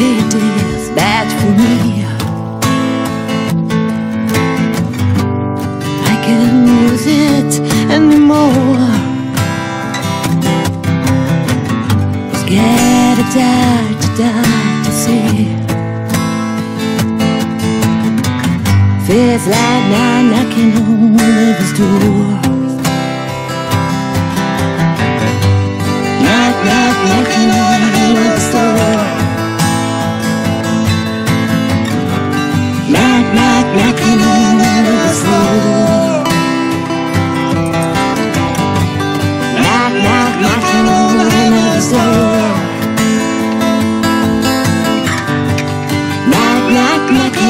it is bad for me. I can't use it anymore. Scared of die to die to see. Feels like now knocking on heaven's door. Knock, knock, knocking on. Look